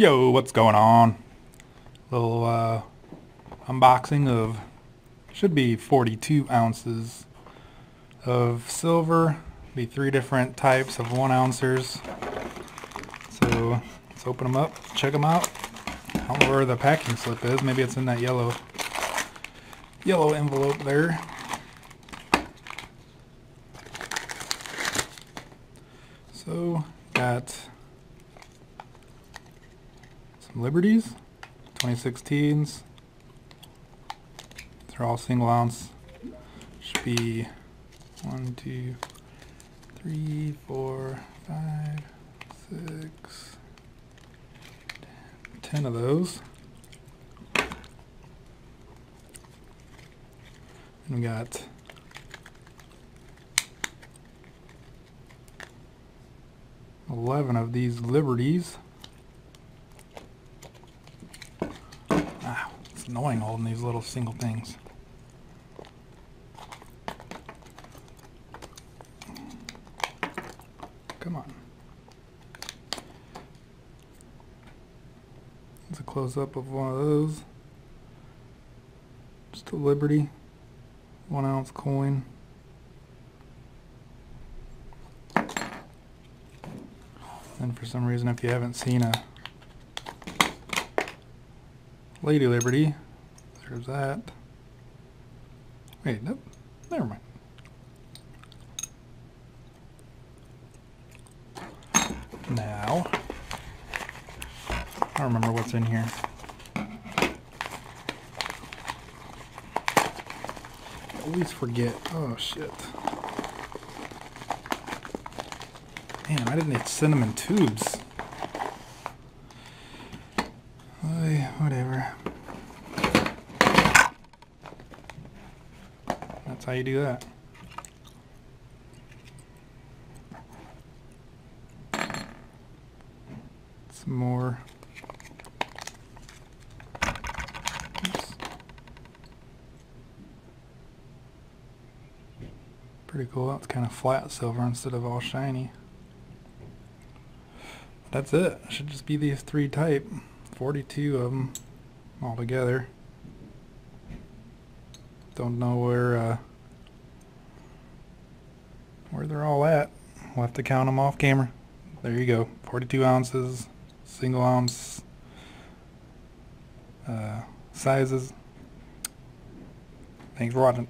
Yo, what's going on? Little uh, unboxing of should be 42 ounces of silver. Be three different types of one ouncers. So let's open them up, check them out. I don't know where the packing slip is. Maybe it's in that yellow yellow envelope there. So got Liberties, 2016s. They're all single ounce. Should be one, two, three, four, five, six, ten of those. And we got eleven of these Liberties. It's annoying holding these little single things. Come on. It's a close-up of one of those. Just a Liberty. One ounce coin. And for some reason, if you haven't seen a Lady Liberty. There's that. Wait, nope. Never mind. Now, I don't remember what's in here. I always forget. Oh shit. Man, I didn't need cinnamon tubes. That's how you do that. Some more. Oops. Pretty cool. That's kind of flat silver instead of all shiny. That's it. should just be these three type. 42 of them all together Don't know where uh, where they're all at. We'll have to count them off camera. There you go. 42 ounces, single ounce uh, sizes. Thanks for watching.